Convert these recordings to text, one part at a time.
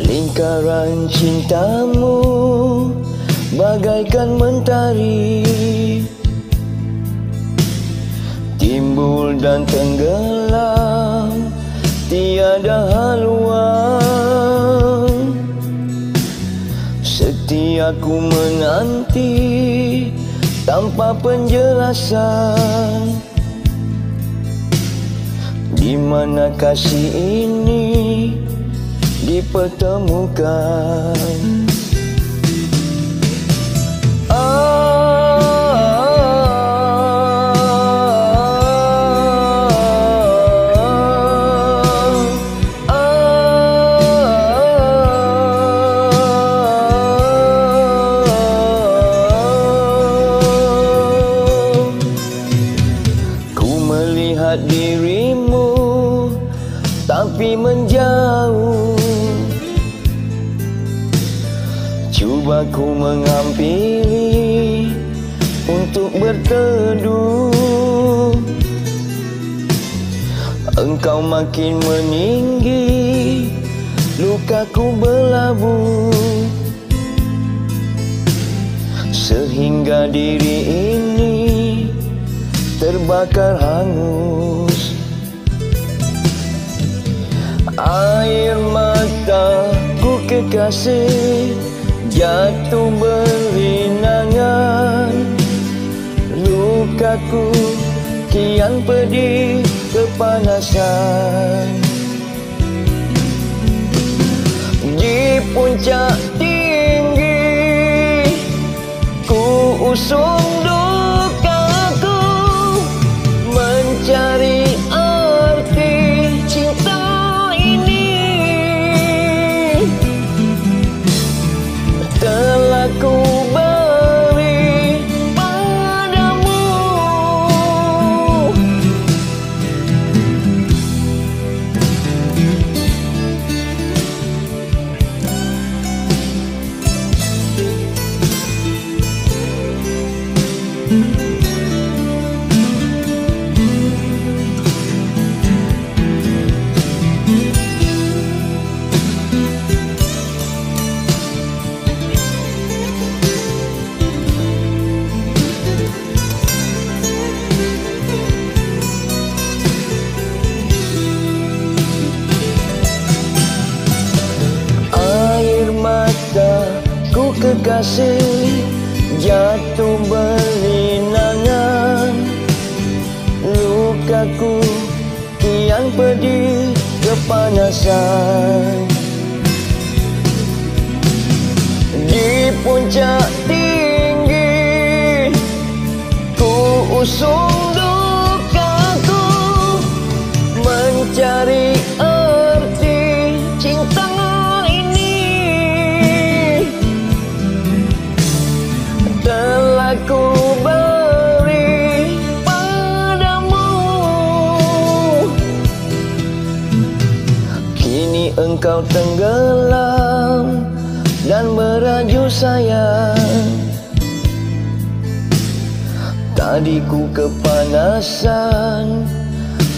Lingkaran cintamu bagaikan mentari Timbul dan tenggelam. Tiada haluan. Setiaku menanti tanpa penjelasan. Di mana kasih ini dipertemukan tapi menjauh. Cuba ku mengampiri untuk berteduh. Engkau makin meninggi Lukaku berlabuh. Sehingga diri ini terbakar hangus Air mataku kekasih jatuh berlinangan Lukaku kian pedih kepanasan. Di puncak tinggi ku usung kekasih jatuh berlinangan Lukaku kian pedih kepanasan. Di puncak tinggi ku usung engkau tenggelam dan meraju sayang. Tadi ku kepanasan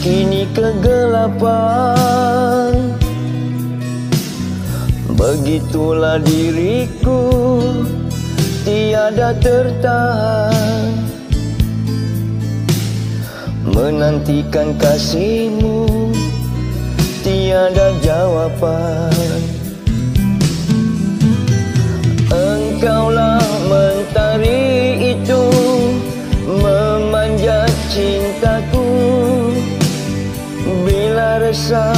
Kini kegelapan. Begitulah diriku Tiada tertahan. Menantikan kasihmu Tiada jawapan. Engkaulah mentari itu Memanjat cintaku. Bila resah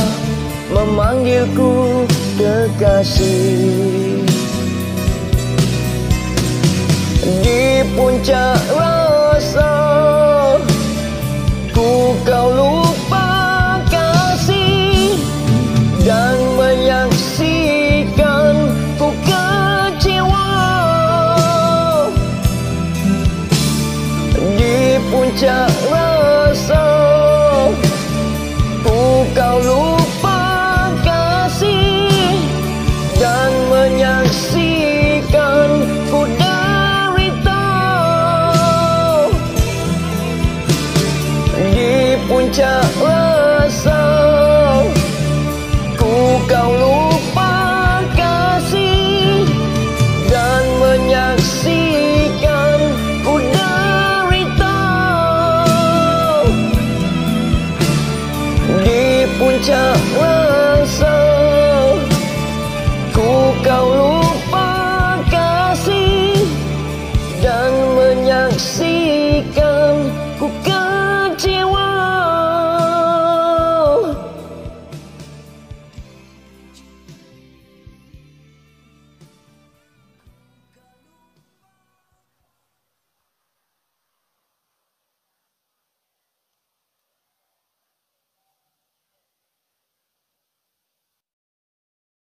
memanggilku kekasih. Di puncak puncak puncak